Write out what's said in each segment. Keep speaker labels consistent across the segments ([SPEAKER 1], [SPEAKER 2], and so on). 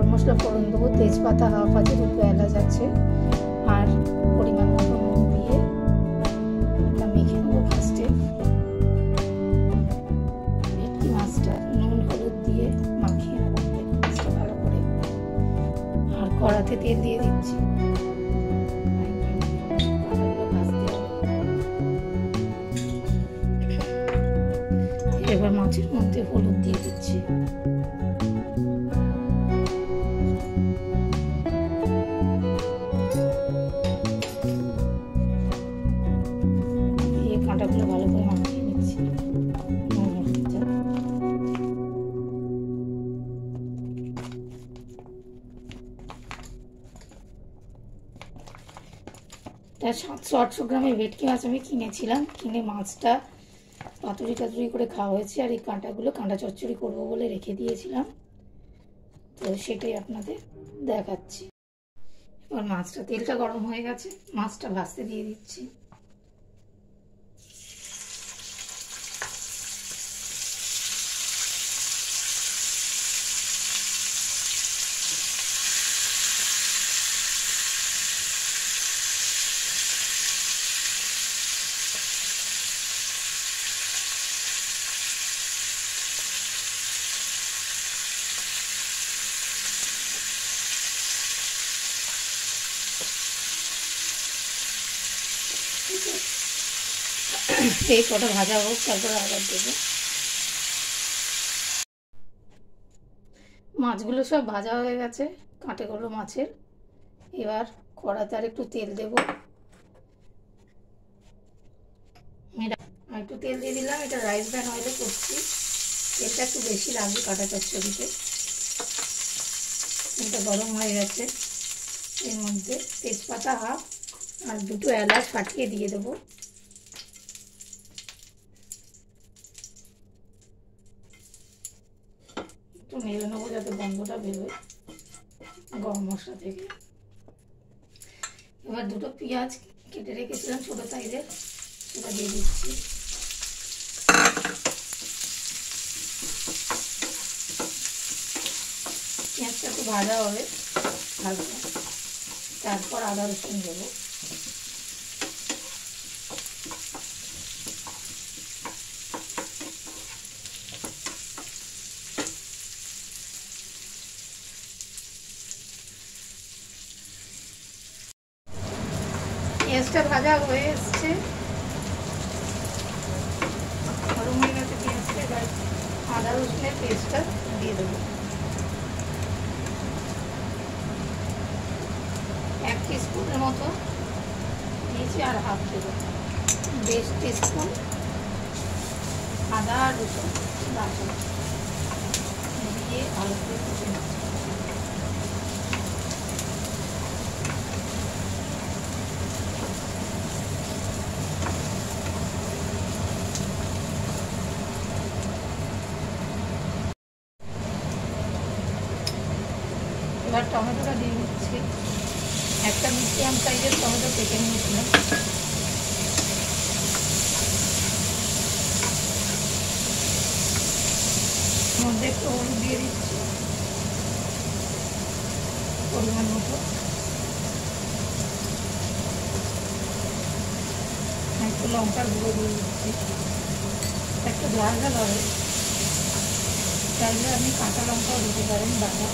[SPEAKER 1] গরম মশলা ফোড়ন দেবো, তেজপাতা হাফ আছে দুটো এলাচ আছে, আর পরিমাণ মতো নুন দিয়ে এটা মেখে নেব ফার্স্টে ভেটকি মাছটা নুন, হলুদ দিয়ে মাখিয়ে নেব মাছটা ভালো করে। আর কড়াতে তেল দিয়ে দিচ্ছি। এবার মাছের মধ্যে হলুদ দিয়ে দিচ্ছি। তা সাতশো আটশো গ্রামের ভেটকি মাছ আমি কিনেছিলাম। কিনে মাছটা পাতুরি টাতুরি করে খাওয়া হয়েছে আর এই কাঁটাগুলো কাঁটা চচ্চড়ি করব বলে রেখে দিয়েছিলাম। তো সেটাই আপনাদের দেখাচ্ছি। এবার মাছটা তেলটা গরম হয়ে গেছে। মাছটা ভাজতে দিয়ে দিচ্ছি। এই কটা ভাজা হোক, তারপর আবার দেবো। মাছগুলো সব ভাজা হয়ে গেছে কাঁটেগুলো মাছের। এবার কড়াতে আর একটু তেল দেবো। একটু তেল দিয়ে দিলাম, এটা রাইস ব্যান অয়েলে করছি। তেলটা একটু বেশি লাগবে কাটা চচ্চড়িতে। তেলটা গরম হয়ে গেছে। এর মধ্যে তেজপাতা হাফ আর দুটো এলাচ ফাটিয়ে দিয়ে দেবো। একটু নেড়ে নেব যাতে গন্ধটা বেরোয় গরম মশলা থেকে। এবার দুটো পেঁয়াজ কেটে রেখেছিলাম ছোটো সাইজের সেটা দিয়ে দিচ্ছি। পেঁয়াজটা একটু ভাজা হবে হালকা তারপর আদা রসুন দেবো। পেঁয়াজটা ভাজা হয়ে এসছে। গরম হয়ে গেছে পেঁয়াজটা, এবার আদা রসুনের পেস্টটা দিয়ে দেবো। এক টিস্পুনের মতো দিয়েছি আর হাফ দেবো বেশ টিস্পুন আদা আর রসুন বাটা। দিয়ে ভালো করে কষে নিচ্ছি এবার টমেটোটা দিয়ে দিচ্ছি একটা মিডিয়াম সাইজের টমেটো কেটে নিয়েছিলাম। মধ্যে একটু হলুদ দিয়ে দিচ্ছি। পরিমাণ মতো। একটু লঙ্কার গুঁড়ো দিয়ে দিচ্ছি। একটু ঝাল ঝাল হবে। চাইলে আপনি কাঁচা লঙ্কাও দিতে পারেন, বাটা।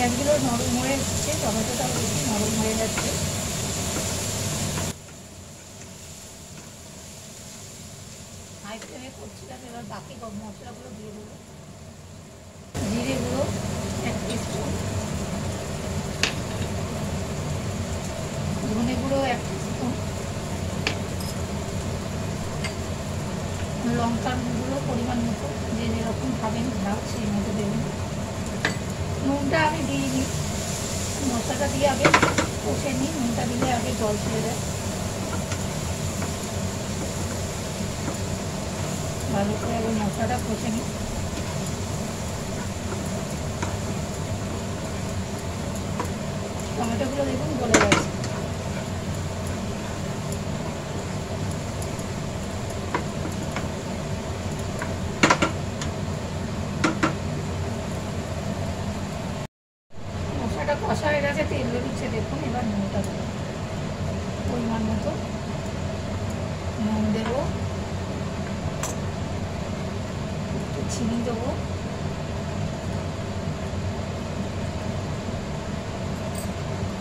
[SPEAKER 1] পেঁয়াজগুলো নরম হয়ে এসছে টমেটোটাও বেশি নরম হয়ে যাচ্ছে ফ্লেমে করছিলাম এবার বাকি মশলাগুলো দিয়ে দেবো জিরে গুঁড়ো এক টিস্পুন ধনে গুঁড়ো এক টিস্পুন লঙ্কার গুঁড়ো পরিমাণ মতো যে যেরকম খাবেন ঝাল সেই মতো দেবেন নুনটা আমি দিইনি মশলাটা দিয়ে আগে কষে নিই, নুনটা দিলে আগে জল ছেড়ে দেয়। ভালো করে আগে মশলাটা কষে নিই। টমেটোগুলো দেখুন গলে গেছে মশলাটা কষা হয়ে গেছে তেল বেরোচ্ছে দেখুন এবার নুনটা দেবো পরিমাণ মতো নুন দেবো একটু চিনি দেবো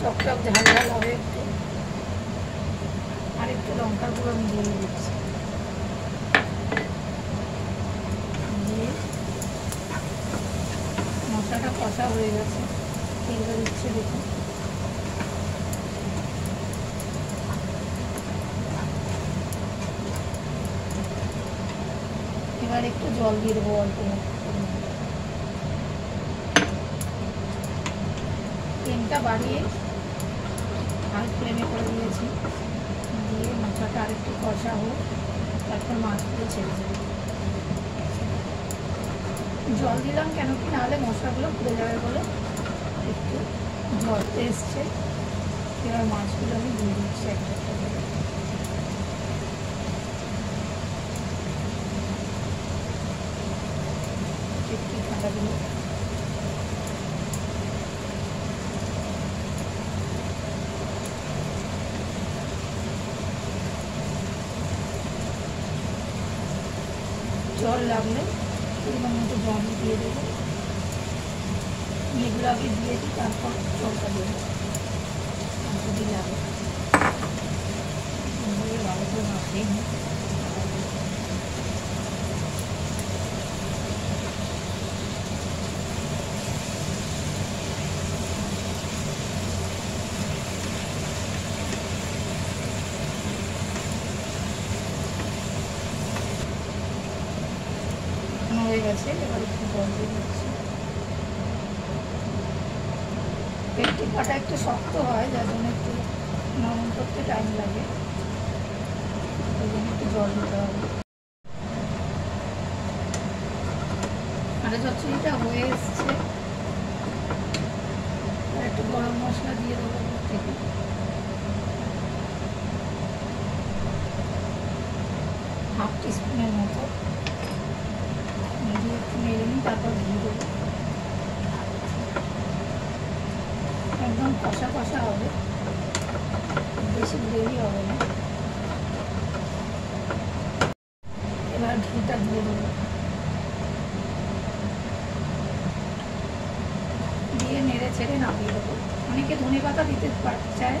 [SPEAKER 1] টক টক ঝাল ঝাল হবে একটু আর একটু লঙ্কার গুঁড়ো আমি দিয়ে দিচ্ছি দিয়ে মশলাটা কষা হয়ে গেছে তেল বেরোচ্ছে দেখুন এবার একটু জল দিয়ে দেবো অল্প ফ্লেমটা বাড়িয়ে হাই ফ্লেমে করে দিয়েছি। দিয়ে মশলাটা আরেকটু কষা হোক তারপর মাছগুলো ছেড়ে দেবো। জল দিলাম কেন কি নাহলে মশলাগুলো পুড়ে যাবে বলে একটু জল এসছে। এবার মাছগুলো আমি দিয়ে দিচ্ছি একটা। একটা করে। একটু কাঁটাগুলো জল লাগলে পরিমাণ মতো জল দিয়ে দেবো এগুলো আগে দিয়ে দিই তারপর জলটা দেবো আর যদি লাগে দিয়ে ভালো করে মাখিয়ে নিই গেছে, এবার একটু পেটটি কাটা একটু শক্ত হয়, যার জন্য একটু নরম করতে টাইম লাগে। ওই জন্য একটু জল দিতে হবে। আরে চচ্চড়িটা হয়ে এসছে। একটু গরম মশলা দিয়ে দেবো থেকে। হাফ টিস্পুনের মতো দিয়ে একটু নেড়ে নিই তারপর দেবো একদম কষা কষা হবে। বেশি গ্রেভি হবে না। এবার ঘিটা দিয়ে দেবো। দিয়ে নেড়ে ছেড়ে নামিয়ে দেবো। অনেকে ধনে পাতা দিতে চায়।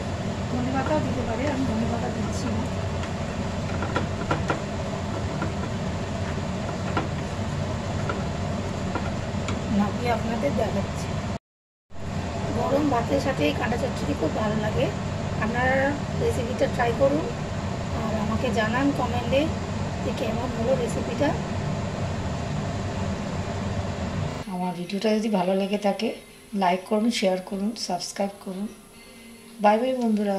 [SPEAKER 1] ধনে পাতাও দিতে পারে, আমি ধনে পাতা দিচ্ছি না। আপনাদের দেখাচ্ছি। গরম ভাতের সাথে এই কাঁটা চচ্চড়ি খুব ভালো লাগে। আপনারা রেসিপিটা ট্রাই করুন আর আমাকে জানান কমেন্টে যে কেমন হলো রেসিপিটা আমার ভিডিওটা যদি ভালো লেগে থাকে লাইক করুন শেয়ার করুন সাবস্ক্রাইব করুন। বাই বাই বন্ধুরা।